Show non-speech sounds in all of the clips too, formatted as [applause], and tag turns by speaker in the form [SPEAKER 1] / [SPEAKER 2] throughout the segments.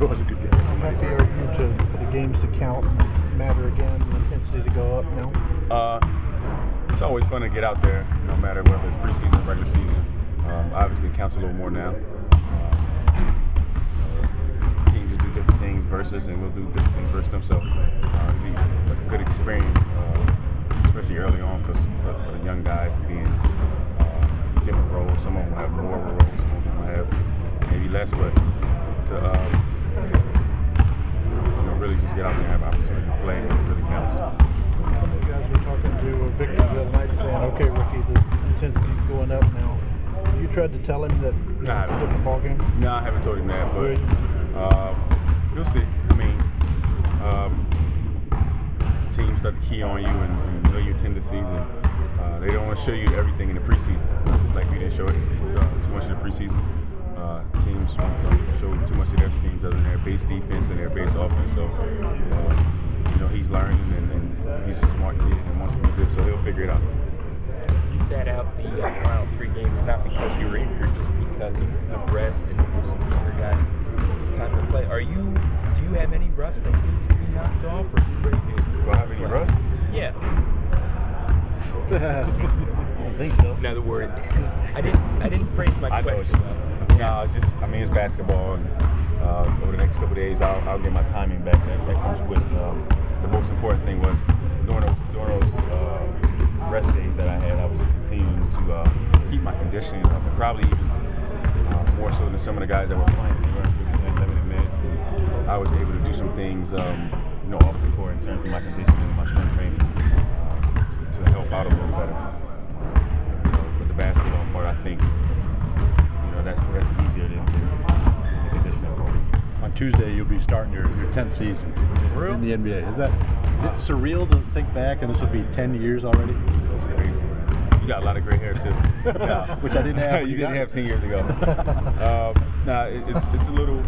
[SPEAKER 1] it was a good game.
[SPEAKER 2] How happy are you to, for the games to count and matter again, the intensity to go up now?
[SPEAKER 3] Uh, it's always fun to get out there, no matter whether it's preseason or regular season. Um, obviously, it counts a little more now. Uh, teams will do different things versus, and we'll do different things versus them. So uh, it'll be a good experience, uh, especially early on for, for, for, the young guys to be in uh, different roles. Some of them will have more a some of them will have maybe less, but to um, you know really just get out there and have an opportunity to play really counts.
[SPEAKER 2] Some of the guys were talking to Victor the other night saying, okay, Ricky, the intensity's going up now. You tried to tell him that you know, it's a different ballgame?
[SPEAKER 3] No, I haven't told him that, but um, you'll see. I mean, um, teams start to key on you and, and know your tendencies, and uh, they don't want to show you everything in the preseason. Just like we didn't show it uh, too much in the preseason. Uh, teams don't show too much their teams other than their base defense and their base offense. So, uh, you know, he's learning and, and, he's a smart kid and wants to be good, so he'll figure it out.
[SPEAKER 4] You sat out the uh, final three games not because you were injured, just because of, of rest and some other guys time to play. Are you? Do you have any rust that needs to be knocked off, or are you ready to?
[SPEAKER 3] Do I have any rust?
[SPEAKER 4] Yeah. [laughs]
[SPEAKER 2] I don't think so.
[SPEAKER 4] In other words, [laughs] I didn't. I didn't phrase my
[SPEAKER 3] I
[SPEAKER 4] question.
[SPEAKER 3] No, it's just. I mean, it's basketball, and uh, over the next couple days, I'll, I'll, get my timing back. That, that comes with um, the most important thing was during those during those uh, rest days that I had, I was continuing to uh, keep my conditioning up, and probably even uh, more so than some of the guys that were playing. I was able to do some things, um, you know, off the court in terms of my conditioning and my strength training uh, to, to, help out a little better. You know, with the basketball part, I think you know that's that's easier than, than the conditioning part.
[SPEAKER 1] On Tuesday, you'll be starting your, your 10th season in the NBA. Is that is it surreal to think back and this will be 10 years already?
[SPEAKER 3] It's crazy. You got a lot of gray hair too.
[SPEAKER 1] yeah, [laughs] which I didn't have.
[SPEAKER 3] you, you didn't have 10 years ago. [laughs] um, nah, it, it's it's a little.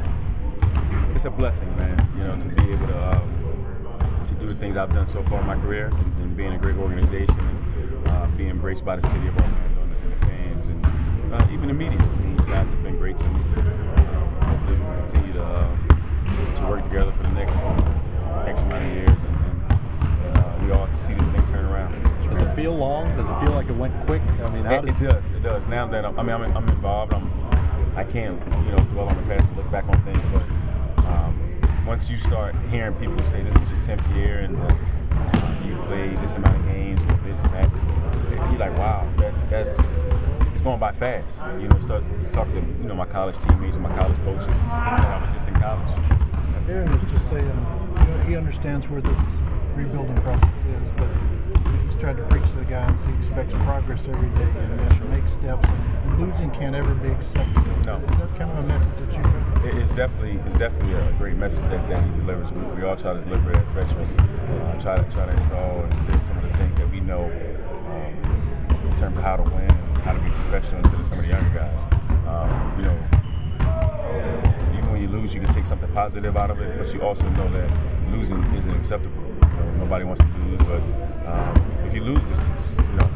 [SPEAKER 3] It's a blessing, man. You know, to be able to um, to do the things I've done so far in my career, and, and being a great organization, and uh, being embraced by the city of Orlando and the, and the fans, and uh, even the media. I mean, you guys have been great to me. Uh, hopefully, we can continue to uh, to work together for the next X amount of years, and, and uh, we all see this thing turn around.
[SPEAKER 1] Does it feel long? Does it feel like it went quick? I mean,
[SPEAKER 3] it, it, does. It does. Now that I'm, I mean, I'm, I'm involved. I'm, I can't, you know, dwell on the past and look back on things. But um, once you start hearing people say this is your tenth year and uh, you played this amount of games, or this and that, you're like, wow, that, that's it's going by fast. You know, start talk to you know my college teammates and my college coaches. You know, I was just in college.
[SPEAKER 2] Aaron was just saying, you know, he understands where this rebuilding process is, but he's tried to preach to the guys. He expects progress every day and to make steps. And losing can't ever be accepted.
[SPEAKER 3] No.
[SPEAKER 2] Is that kind of a message that you?
[SPEAKER 3] It's definitely it's definitely a great message that, that he delivers. We, we all try to deliver it as veterans. Uh, try to try to install and instill some of the things that we know um, in terms of how to win and how to be professional to some of the younger guys. Um, you know, even when you lose, you can take something positive out of it, but you also know that losing isn't acceptable. You know, nobody wants to lose, but um, if you lose, it's, it's you know,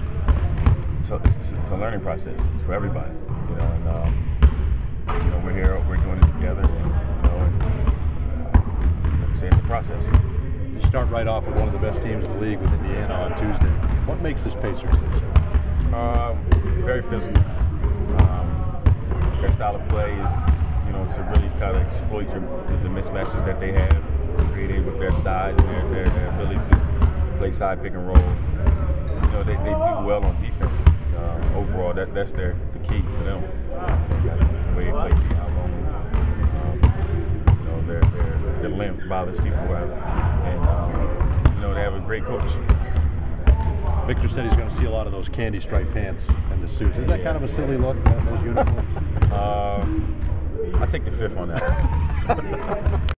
[SPEAKER 3] it's a, it's, it's a, learning process it's for everybody. You know, and um, you know we're here, we're doing it together, and you know, and, uh, like say it's a process.
[SPEAKER 1] You start right off with one of the best teams in the league with Indiana on Tuesday. What makes this Pacers team so?
[SPEAKER 3] Um, very physical. Um, their style of play is, you know, to really kind of exploit your, the, mismatches that they have created with their size and their, their, their, ability to play side pick and roll. You know, they, they do well on defense. Um, overall, that that's their the key for them. I think I think the way they play, how long, um, you know, their, their their length bothers people, and um, you know they have a great coach.
[SPEAKER 1] Victor said he's going to see a lot of those candy striped pants and the suits. Is that kind of a silly look, those uniforms? [laughs]
[SPEAKER 3] Um, I take the fifth on that. [laughs]